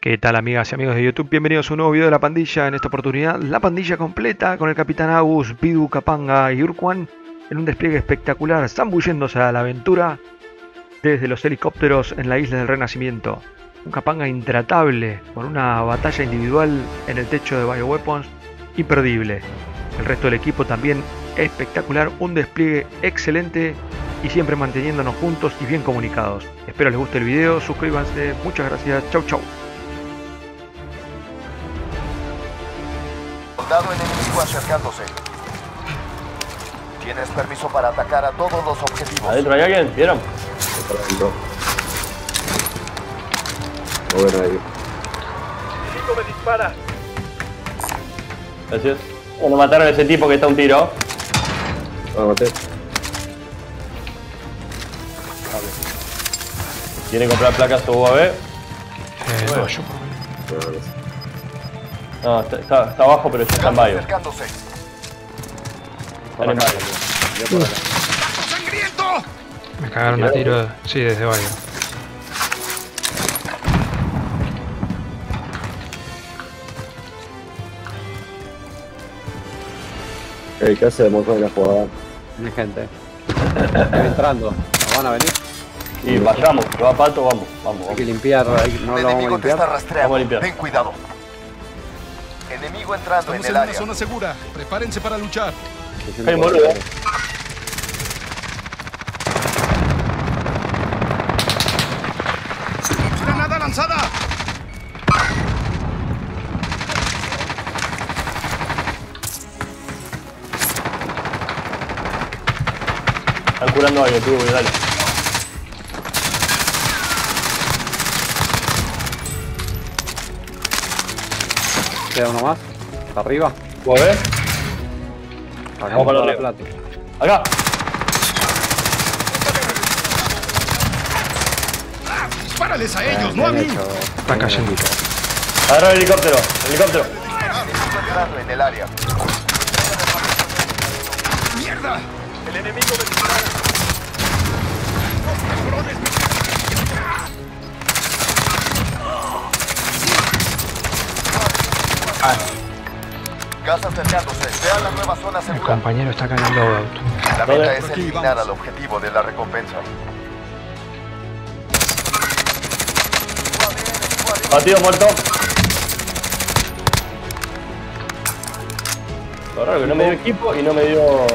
¿Qué tal amigas y amigos de YouTube? Bienvenidos a un nuevo video de La Pandilla. En esta oportunidad, la pandilla completa con el Capitán Agus, Pidu, Capanga y Urquan en un despliegue espectacular, zambulléndose a la aventura desde los helicópteros en la isla del Renacimiento. Un Capanga intratable, con una batalla individual en el techo de Bioweapons imperdible. El resto del equipo también espectacular, un despliegue excelente y siempre manteniéndonos juntos y bien comunicados. Espero les guste el video, suscríbanse, muchas gracias, chau chau. Soldado enemigo acercándose. Tienes permiso para atacar a todos los objetivos. Adentro hay alguien, ¿vieron? No ven ahí. Enemigo me dispara. Gracias. Bueno, mataron a ese tipo que está a un tiro. Ah, maté. ¿Quieren comprar placas o UAV? Eh, no, yo por mí. No, está, está- está abajo, pero ya está en bio. acercándose. Están en bio. Me cagaron a tiro, sí, desde Bayo. Ey, ¿Qué hacemos con la jugada? Hay gente. Estoy entrando. ¿No van a venir? Y vayamos, que va pato, vamos, vamos. Hay que limpiar. hay- No lo vamos a enemigo te está limpiar. rastreando. Vamos a limpiar. Ten cuidado. Enemigo entrando Estamos en en el una área. zona segura. Prepárense para luchar. Hey, boludo. ¡Granada lanzada! Están curando algo, tú, dale. Queda uno más. Está arriba. UAV. Acá Vamos para la arriba. plata. Acá. ¡Dispárales a ellos, no a mí! Están cayendo. Agarra el helicóptero, helicóptero. Enemigo entrando en el área. ¡Mierda! El enemigo me dispara. Gas acercándose. Compañero está acá en el loadout. La meta es eliminar vamos. al objetivo de la recompensa. Batido, muerto. Lo raro que no me dio equipo y no me dio.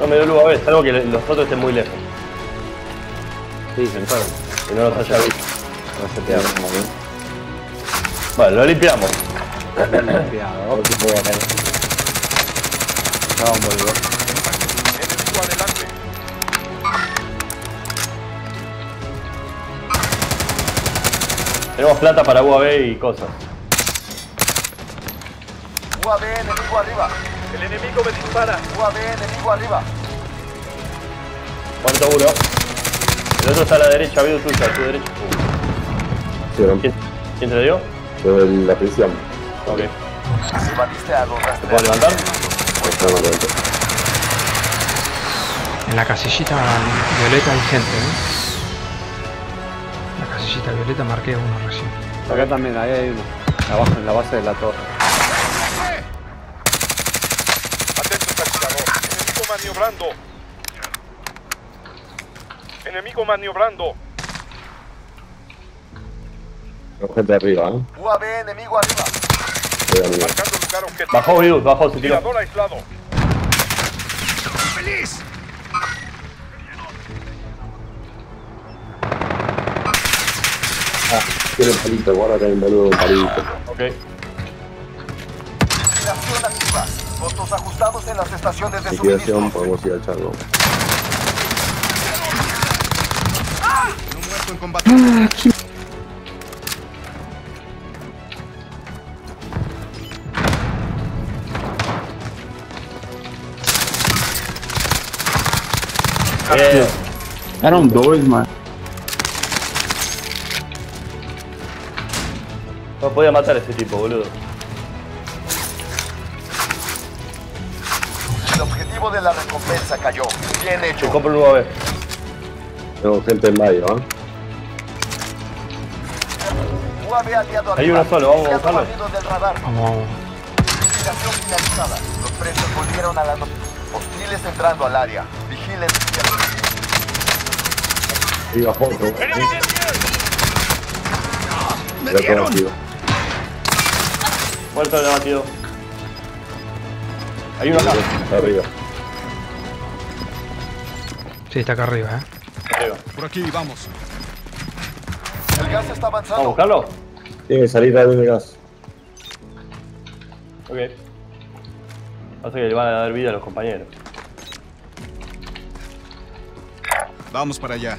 No me dio el UAV, salvo que los otros estén muy lejos. Sí, se fueron. Y no los haya visto. No se. Bueno, lo limpiamos. No, boludo. Enemigo adelante. Tenemos plata para UAV y cosas. UAV enemigo arriba. El enemigo me dispara. UAV enemigo arriba. Muerto uno. El otro está a la derecha, veo tuya, a tu derecha. ¿Quién, quién te lo dio? La prisión. Ok. Evadiste a los ¿Te puedo levantar? En la casillita violeta hay gente, ¿eh? La casillita violeta marqué uno recién. Acá también, ahí hay uno. Abajo, en la base de la torre. Atento, capturador. Enemigo maniobrando. Enemigo maniobrando. Hay gente arriba, ¿eh? UAV enemigo arriba. Objetivo. Bajó virus, bajó, se. Tirador aislado. ¡Feliz! Tiene el palito, guarda que hay un boludo con palito. Ok. Vigilación activa. Costos ajustados en las estaciones de Liquidación, podemos ir al charlo. No muerto en combate. Bien. Eram dois, mano. No podía matar a ese tipo, boludo. El objetivo de la recompensa cayó. Bien hecho. compra un UAV. Tengo gente en medio, ¿eh? UAV aliado Hay uno solo, vamos a buscarlo. Vamos, vamos. Vigilación finalizada. Los presos volvieron a la Hostiles entrando al área. Vigilen. Arriba, foto. ¡Me Ya todo dieron! Muerto el abatido. Hay uno acá. Está arriba. Sí, está acá arriba, eh. Arriba. Por aquí, vamos. El gas está ¿Vamos a avanzando. buscarlo? Tiene que salir de de gas. Ok. Pasa que le van a dar vida a los compañeros. Vamos para allá.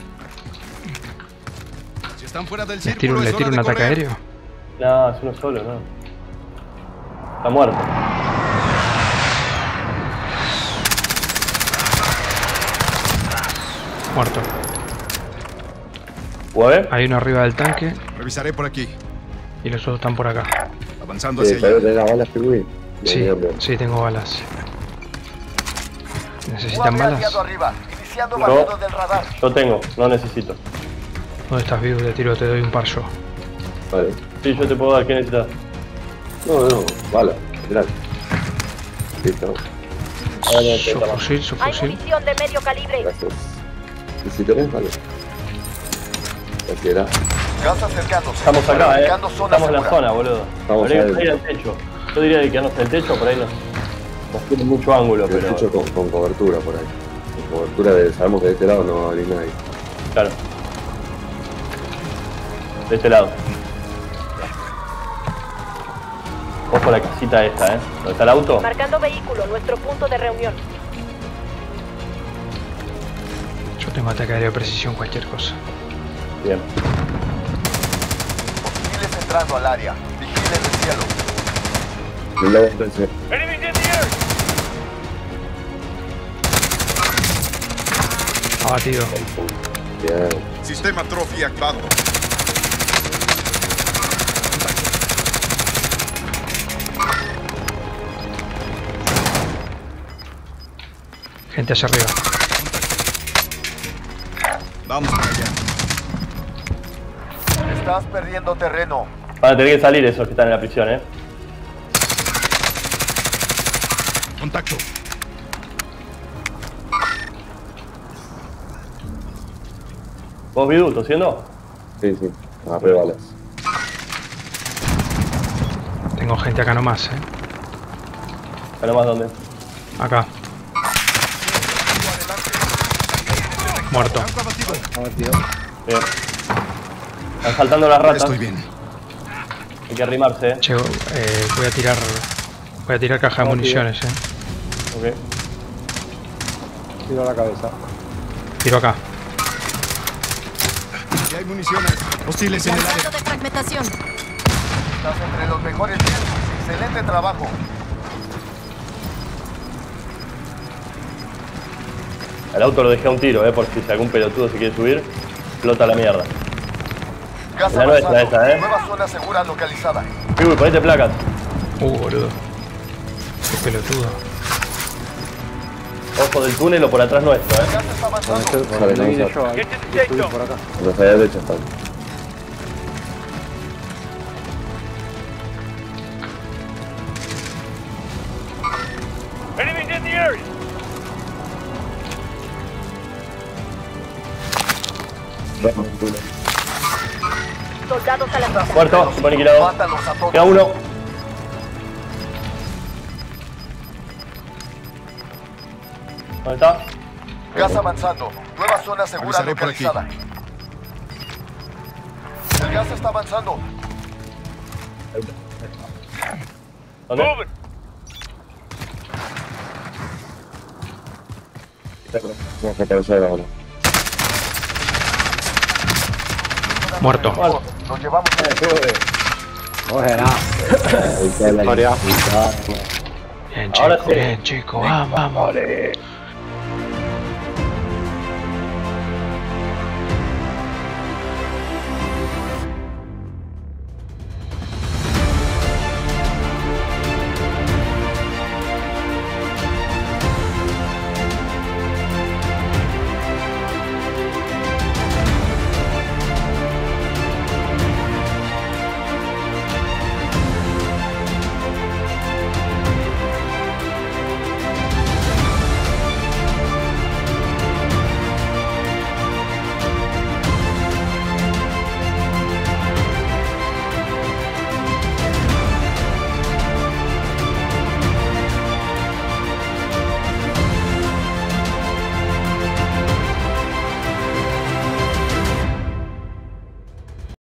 Si están fuera del ¿Les círculo, tiro, es le tiro un ataque correr. aéreo? No, es uno solo, no. Está muerto. Muerto. ¿UAV? Hay uno arriba del tanque Revisaré por aquí. y los otros están por acá. Avanzando Sí, hacia allá. tenés balas. Sí, Bien, bien. sí, tengo balas. ¿Necesitan balas? arriba. Iniciando No. barrido del radar. Yo tengo, no necesito. ¿Dónde estás, vivo? Te tiro, te doy un par yo. Vale. Sí, yo te puedo dar, ¿qué necesitas? No, no, bala. Mirá. Listo. No Su fusil, su Hay fusil. munición de medio calibre. Gracias. Y si tenés, vale. Cualquiera. Gas acercándose. Estamos acá, eh. Estamos en la zona, boludo. Estamos Habría que adentro. salir al techo. Yo diría de quedarnos en el techo, por ahí nos, nos tiene mucho ángulo, Lo pero. escucho con, con cobertura por ahí. Con cobertura de, sabemos que de este lado no va a venir nadie. Claro. De este lado. Ojo la casita esta, eh. ¿Dónde está el auto? Marcando vehículo, nuestro punto de reunión. Yo tengo ataque aéreo de precisión, cualquier cosa. Bien. Hostiles entrando al área. Vigilen el cielo. Del lado entonces. Abatido. Bien. Sistema Trophy activado. Gente hacia arriba. Vamos para allá. Estás perdiendo terreno. Van a tener que salir esos que están en la prisión, eh. Contacto. ¿Vos, Vidu, tosiendo? Sí, sí. Agarré balas. Tengo gente acá nomás, eh. Acá nomás dónde. Acá. Muerto. Bien. Están saltando las ratas. Estoy bien. Hay que arrimarse, eh. Che, eh, voy a tirar. Voy a tirar caja de municiones, eh. Ok. Tiro a la cabeza. Tiro acá. Y hay municiones. Hostiles en el área. De fragmentación. Estás entre los mejores 10. Excelente trabajo. Al auto lo dejé a un tiro, eh, por si algún pelotudo se quiere subir, explota la mierda. Gas La nuestra esa, ¿eh? Nueva zona segura localizada. Ponete placas. Uh, boludo. Qué pelotudo. Ojo del túnel o por atrás nuestro, eh. Donde avanzando. estoy, por acá. Derecha Soldados a la. Muerto, super aniquilado. Queda uno. ¿Dónde está? Gas avanzando. Nueva zona segura localizada. El gas está avanzando. ¿Dónde? Muerto. Muerto. Nos llevamos. Bien, Ahora chico. sí. Bien, chico. Vamos, vamos.